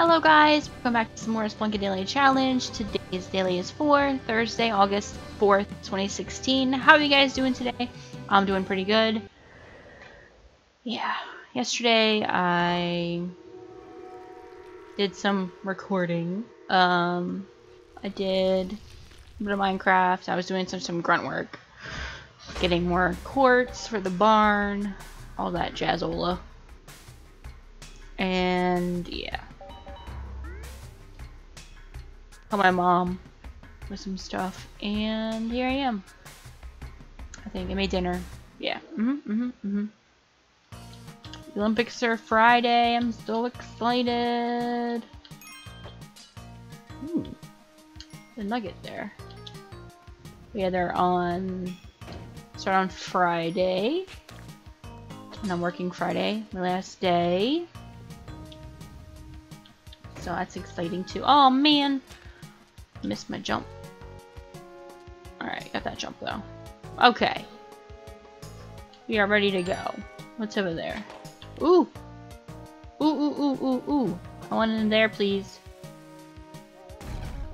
Hello guys, welcome back to some more Spelunky Daily Challenge. Today's daily is for Thursday, August 4th, 2016. How are you guys doing today? I'm doing pretty good. Yeah, yesterday I did some recording. Um, I did a bit of Minecraft. I was doing some, some grunt work. Getting more quartz for the barn. All that jazzola. And yeah. Call my mom with some stuff. And here I am. I think I made dinner. Yeah. Mm-hmm. Mm-hmm. Mm-hmm. The Olympics are Friday. I'm so excited. The nugget there. Yeah, they're on start on Friday. And I'm working Friday, my last day. So that's exciting too. Oh man! Missed my jump. Alright, got that jump though. Okay. We are ready to go. What's over there? Ooh! Ooh, ooh, ooh, ooh, ooh. I want in there, please.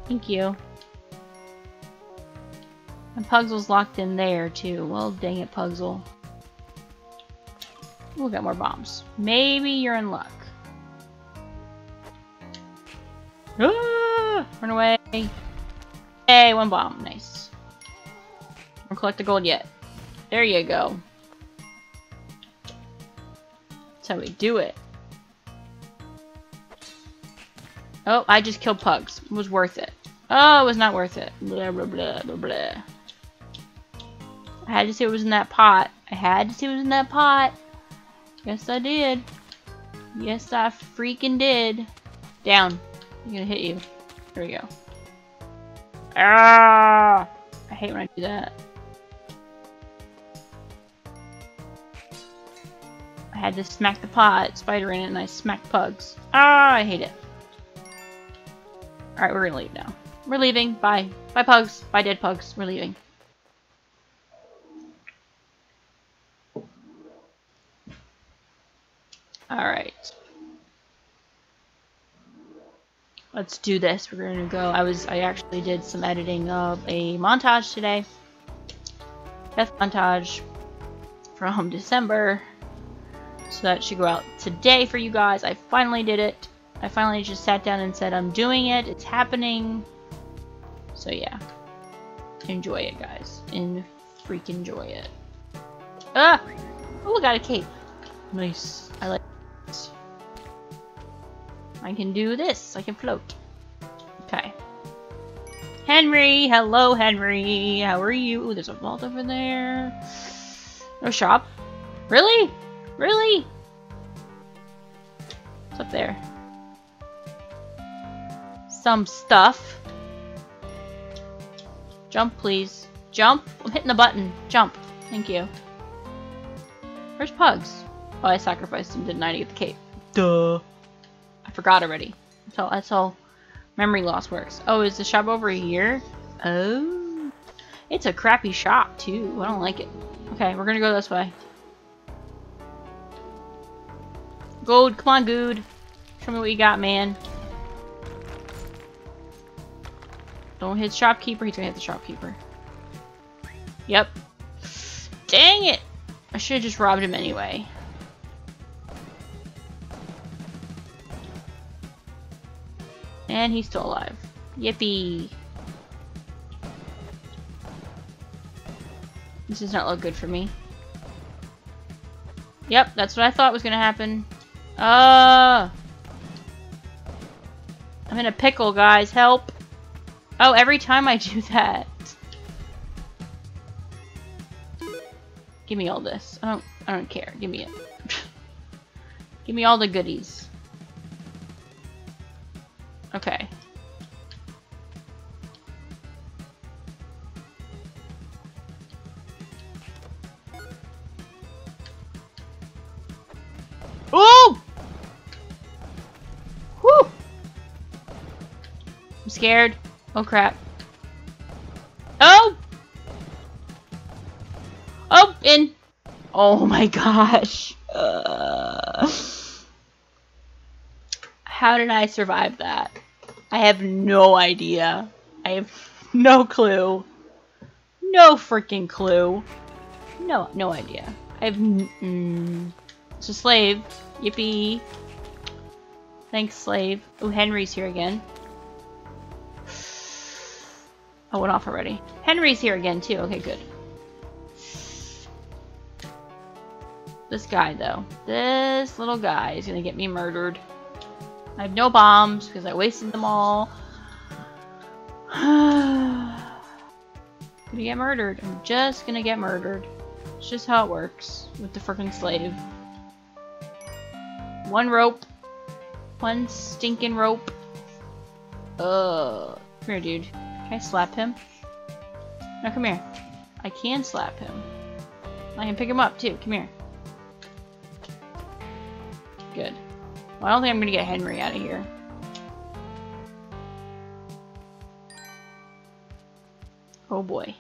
Thank you. And Pugzel's locked in there, too. Well, dang it, Pugzel. We'll get more bombs. Maybe you're in luck. Ah! Run away. Hey, one bomb. Nice. Don't collect the gold yet. There you go. That's how we do it. Oh, I just killed pugs. It was worth it. Oh, it was not worth it. Blah, blah, blah, blah, blah. I had to see what was in that pot. I had to see what was in that pot. Yes, I did. Yes, I freaking did. Down. I'm gonna hit you. Here we go. Ah! I hate when I do that. I had to smack the pot, spider in it, and I smacked pugs. Ah, I hate it. Alright, we're gonna leave now. We're leaving. Bye. Bye, pugs. Bye, dead pugs. We're leaving. Alright. Let's do this. We're gonna go. I was I actually did some editing of a montage today. Death montage from December. So that should go out today for you guys. I finally did it. I finally just sat down and said I'm doing it. It's happening. So yeah. Enjoy it guys. And freaking enjoy it. Ah! Oh, got a cape. Nice. I like I can do this. I can float. Okay. Henry! Hello, Henry! How are you? Ooh, there's a vault over there. No shop. Really? Really? What's up there? Some stuff. Jump, please. Jump? I'm hitting the button. Jump. Thank you. Where's Pugs? Oh, I sacrificed him, didn't I, to get the cape? Duh forgot already. That's how, that's how memory loss works. Oh, is the shop over here? Oh. It's a crappy shop, too. I don't like it. Okay, we're gonna go this way. Gold, come on, Good. Show me what you got, man. Don't hit shopkeeper. He's gonna hit the shopkeeper. Yep. Dang it! I should have just robbed him anyway. And he's still alive. Yippee! This does not look good for me. Yep, that's what I thought was gonna happen. Uh I'm in a pickle, guys. Help! Oh, every time I do that. Give me all this. I don't I don't care. Give me it. Give me all the goodies. Okay. Oh! Whew! I'm scared. Oh crap. Oh! Oh, in. Oh my gosh. Uh... How did I survive that? I have no idea. I have no clue. No freaking clue. No, no idea. I have. Mm, it's a slave. Yippee. Thanks, slave. Oh, Henry's here again. I went off already. Henry's here again, too. Okay, good. This guy, though. This little guy is gonna get me murdered. I have no bombs because I wasted them all. gonna get murdered. I'm just gonna get murdered. It's just how it works with the freaking slave. One rope. One stinking rope. Ugh. Come here, dude. Can I slap him? Now come here. I can slap him. I can pick him up, too. Come here. Good. Well, I don't think I'm gonna get Henry out of here. Oh boy.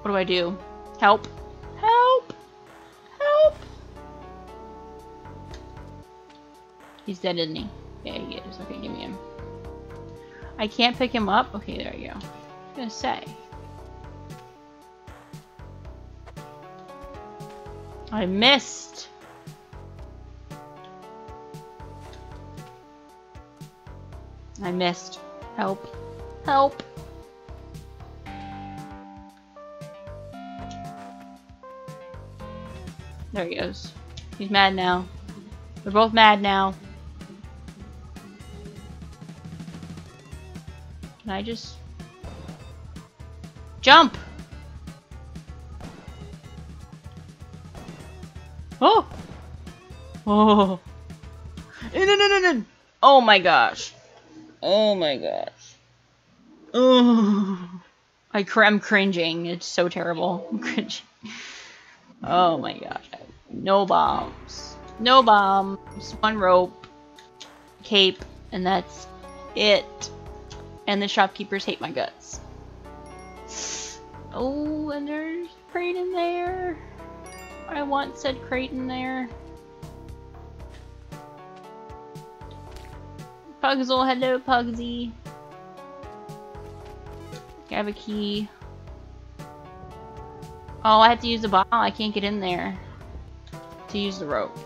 What do I do? Help. Help! Help! He's dead, isn't he? Yeah, he is. Okay, give me him. I can't pick him up? Okay, there you go. I was gonna say. I missed. I missed. Help. Help. There he goes. He's mad now. We're both mad now. Can I just... Jump! Oh! Oh! Eh, no, no, no, no! Oh my gosh. Oh my gosh. Oh. I cr I'm cringing. It's so terrible. I'm cringing. Oh my gosh. No bombs. No bombs. One rope. Cape. And that's it. And the shopkeepers hate my guts. Oh, and there's crate in there. I want said in there. Pugsel, hello Pugsy. I have a key. Oh, I have to use the bomb. I can't get in there to use the rope.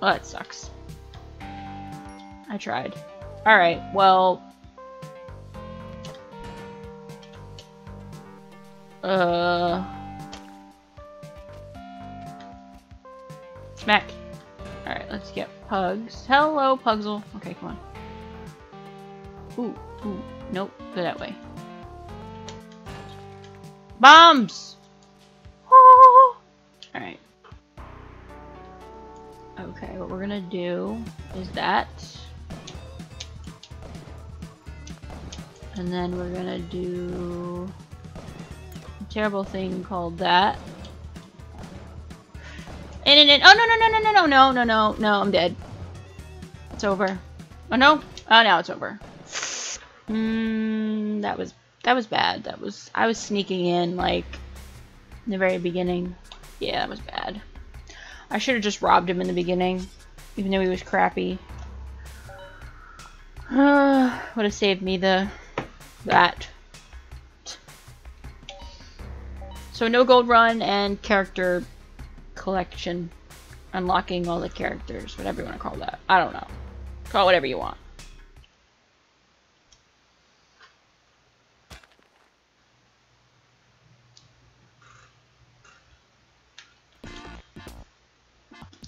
Well, that sucks. I tried. Alright, well... Uh... Pugs. Hello, Pugsel. Okay, come on. Ooh, ooh. Nope, go that way. Bombs! Oh! Alright. Okay, what we're gonna do is that. And then we're gonna do a terrible thing called that. Then, oh no no no no no no no no no no I'm dead. It's over. Oh no? Oh now it's over. Hmm, that was that was bad. That was I was sneaking in like in the very beginning. Yeah, that was bad. I should have just robbed him in the beginning, even though he was crappy. Uh, would have saved me the that. So no gold run and character collection. Unlocking all the characters, whatever you want to call that. I don't know. Call it whatever you want.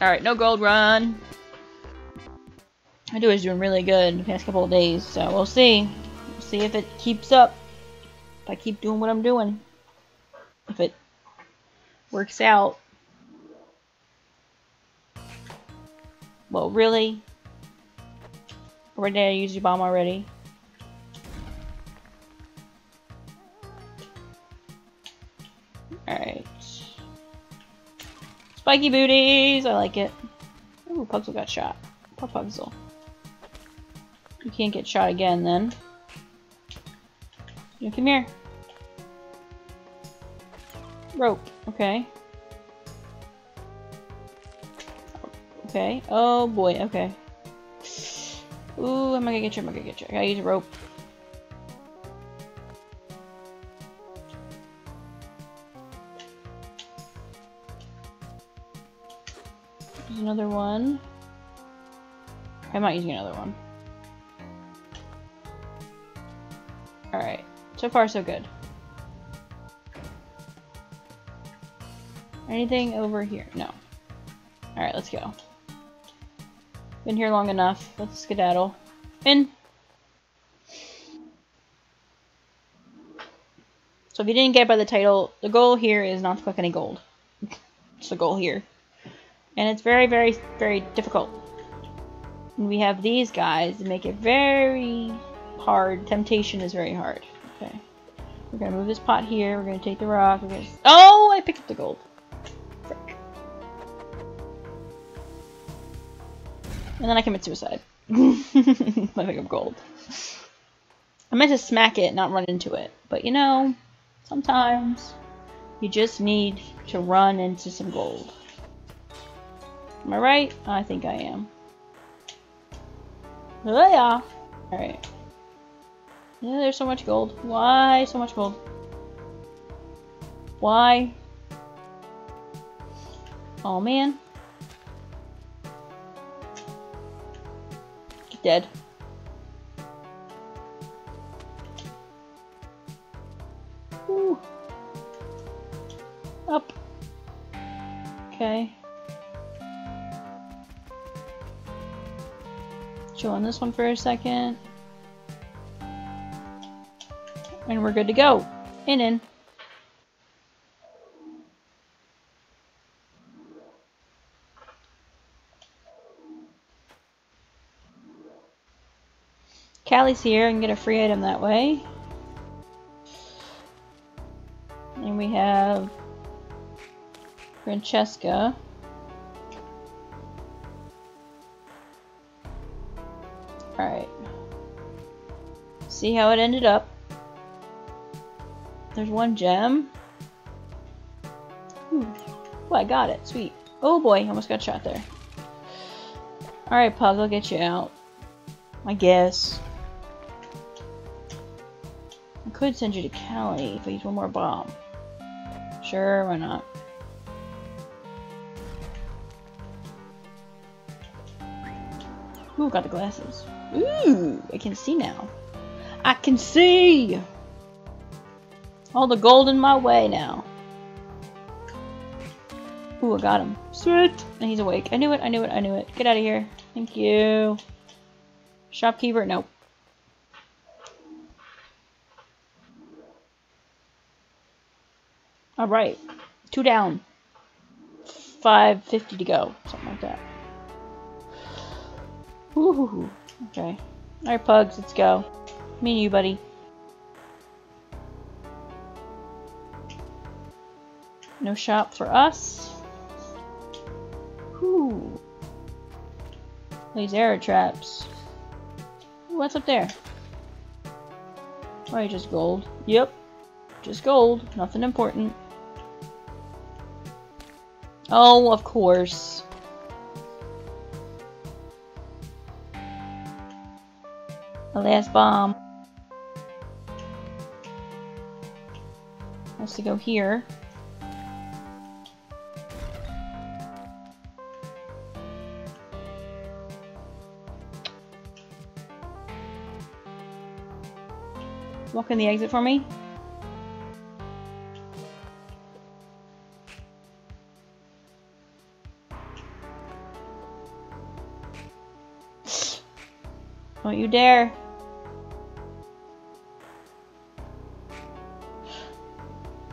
Alright, no gold run. I do is doing really good the past couple of days, so we'll see. We'll see if it keeps up. If I keep doing what I'm doing. If it works out. Well, really? Or did I use your bomb already? Alright. Spiky booties! I like it. Ooh, Pugsel got shot. Poor Pugsel. You can't get shot again then. You come here. Rope. Okay. Okay. Oh boy, okay. Ooh, I'm gonna get you, I'm gonna get you. I gotta use a rope. There's another one. I'm not using another one. Alright. So far, so good. Anything over here? No. Alright, let's go. Been here long enough. Let's skedaddle. In! So if you didn't get by the title, the goal here is not to collect any gold. it's the goal here. And it's very, very, very difficult. And we have these guys that make it very hard. Temptation is very hard. Okay. We're gonna move this pot here. We're gonna take the rock. Gonna... Oh, I picked up the gold. And then I commit suicide. I pick up gold. I meant to smack it, not run into it. But you know, sometimes you just need to run into some gold. Am I right? I think I am. Oh yeah. Alright. Yeah, there's so much gold. Why so much gold? Why? Oh man. Woo. Up. Okay. Chill on this one for a second. And we're good to go. In in. Kali's here and get a free item that way. And we have Francesca. Alright. See how it ended up. There's one gem. Ooh. Oh, I got it. Sweet. Oh boy, almost got shot there. Alright, Pug, I'll get you out. I guess. Could send you to Kali if I use one more bomb. Sure, why not? Ooh, got the glasses. Ooh, I can see now. I can see! All the gold in my way now. Ooh, I got him. Sweet! And he's awake. I knew it, I knew it, I knew it. Get out of here. Thank you. Shopkeeper? Nope. Alright. Two down. 550 to go. Something like that. Ooh. Okay. Alright, pugs, let's go. Me and you, buddy. No shop for us. Whoo. These arrow traps. What's up there? Probably just gold. Yep. Just gold. Nothing important. Oh, of course. The last bomb. Has to go here. Walk in the exit for me. You dare.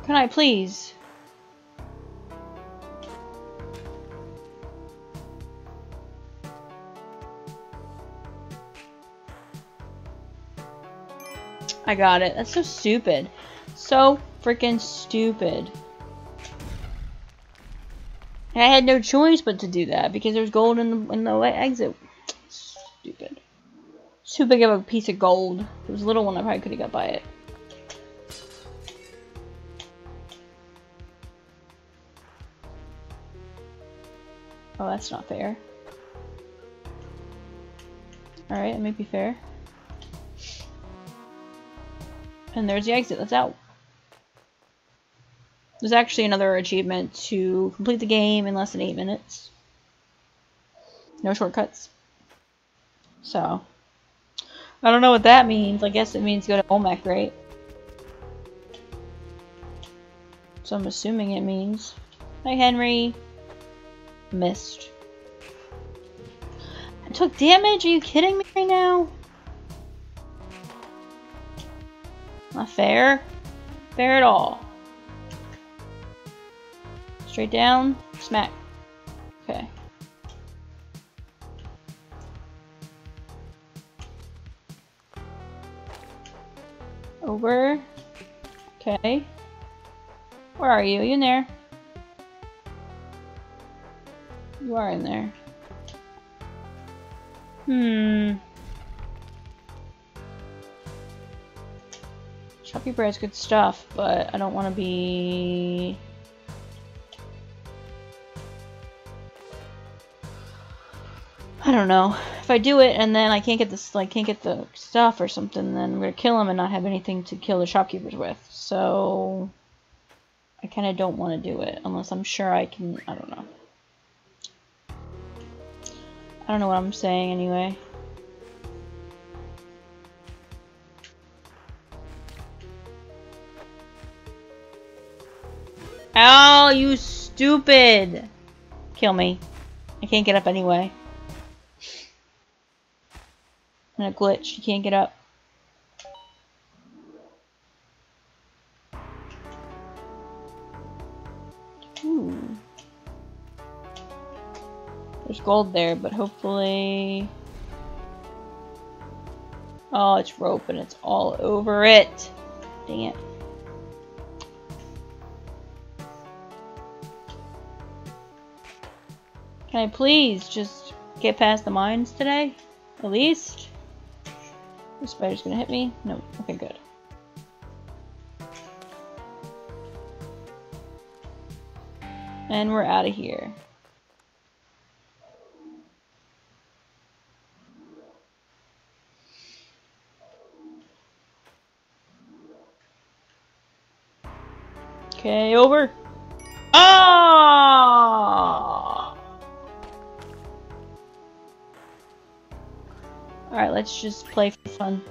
Can I please? I got it. That's so stupid. So freaking stupid. I had no choice but to do that because there's gold in the, in the exit. Too big of a piece of gold. If it was a little one, I probably could have got by it. Oh, that's not fair. Alright, it may be fair. And there's the exit. Let's out. There's actually another achievement to complete the game in less than 8 minutes. No shortcuts. So, I don't know what that means. I guess it means go to Olmec, right? So I'm assuming it means. Hi, Henry. Missed. I took damage? Are you kidding me right now? Not fair. Fair at all. Straight down. Smack. Okay. Over. Okay. Where are you? You in there? You are in there. Hmm. Choppy bread's good stuff, but I don't want to be... I don't know. If I do it and then I can't get this, like, can't get the stuff or something, then I'm gonna kill him and not have anything to kill the shopkeepers with. So I kind of don't want to do it unless I'm sure I can. I don't know. I don't know what I'm saying anyway. Oh, you stupid! Kill me. I can't get up anyway. And a glitch. You can't get up. Ooh. There's gold there, but hopefully... Oh, it's rope and it's all over it. Dang it. Can I please just get past the mines today? At least? The spider's gonna hit me? No. Okay, good. And we're out of here. Okay, over. Oh! Let's just play for fun.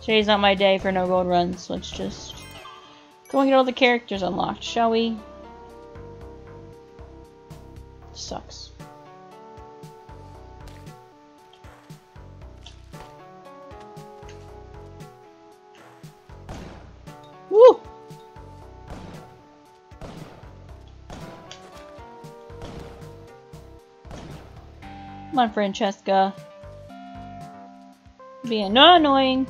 Today's not my day for no gold runs. Let's just go and get all the characters unlocked, shall we? Come on, Francesca. Being no annoying.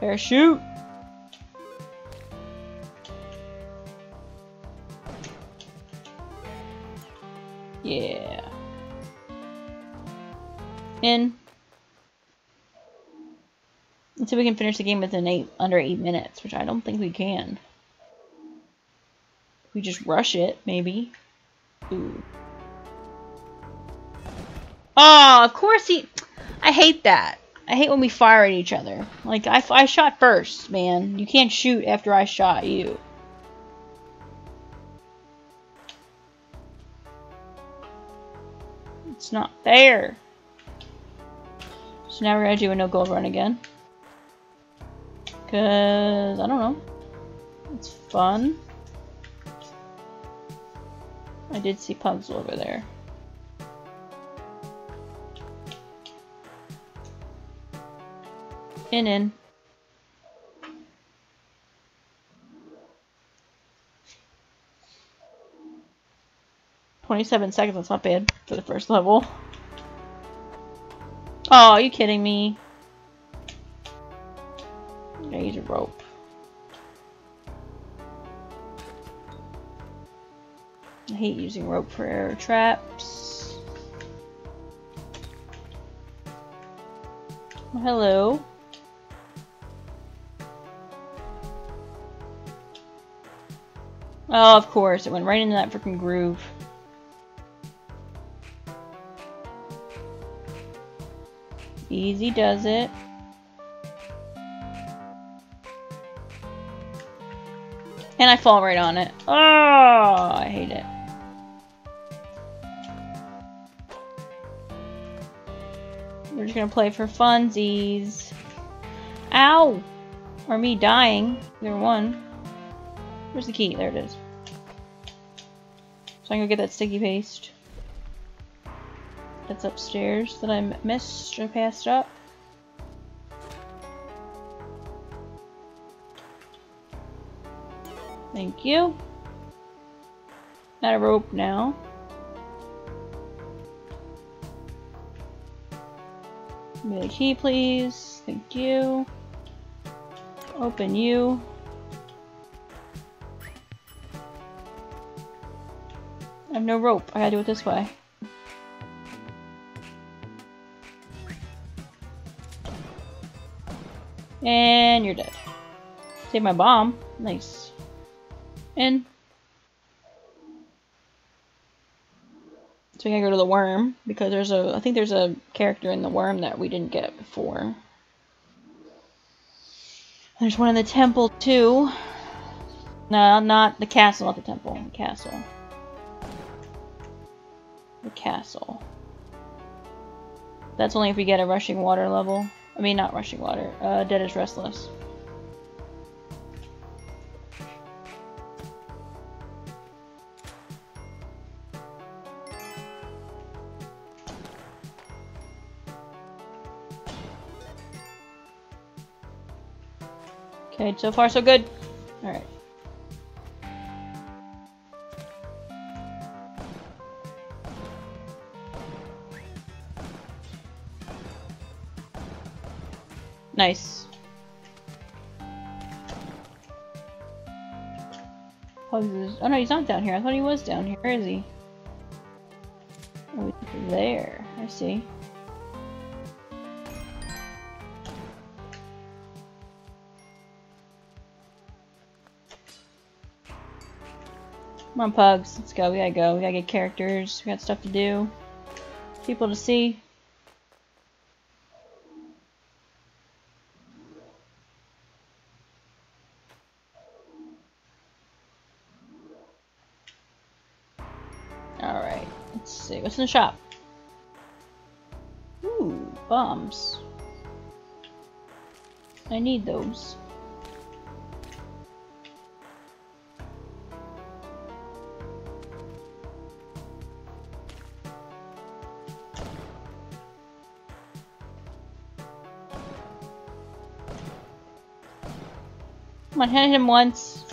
Parachute! Yeah. In. If we can finish the game within eight under eight minutes, which I don't think we can. We just rush it, maybe. Ooh. Oh, of course he... I hate that. I hate when we fire at each other. Like, I, I shot first, man. You can't shoot after I shot you. It's not fair. So now we're gonna do a no gold run again. Cause, I don't know. It's fun. I did see Puzzle over there. In, in. Twenty-seven seconds, that's not bad for the first level. Oh, are you kidding me? I use a rope. I hate using rope for arrow traps. Hello. Oh, of course. It went right into that freaking groove. Easy does it. And I fall right on it. Oh, I hate it. Just gonna play for funsies. Ow! Or me dying. Either one. Where's the key? There it is. So I'm gonna get that sticky paste. That's upstairs that I missed or passed up. Thank you. Got a rope now. Give me the key, please. Thank you. Open you. I have no rope. I gotta do it this way. And you're dead. Save my bomb. Nice. And so we gotta go to the worm because there's a I think there's a character in the worm that we didn't get before. There's one in the temple too. No, not the castle, not the temple. The castle. The castle. That's only if we get a rushing water level. I mean, not rushing water. Uh, Dead is Restless. Okay, so far so good. Alright. Nice. Oh, is- oh no, he's not down here. I thought he was down here. Where is he? Oh, there. I see. Come on, Pugs. Let's go. We gotta go. We gotta get characters. We got stuff to do. People to see. Alright. Let's see. What's in the shop? Ooh, bombs. I need those. On, hit him once.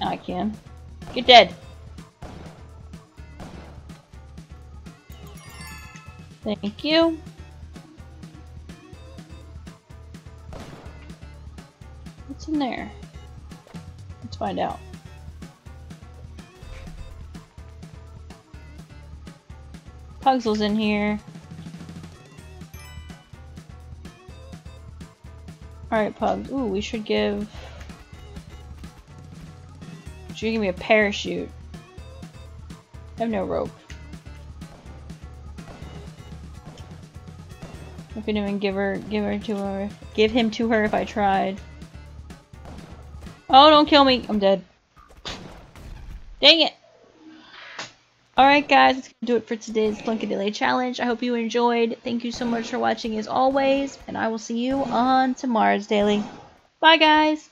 Now I can. Get dead. Thank you. What's in there? Let's find out. Pugsl's in here. Alright, Pug. Ooh, we should give... Should give me a parachute. I have no rope. I couldn't even give her, give her to her, give him to her if I tried. Oh, don't kill me! I'm dead. Dang it! Alright guys, that's gonna do it for today's Daily challenge. I hope you enjoyed. Thank you so much for watching as always, and I will see you on tomorrow's daily. Bye guys!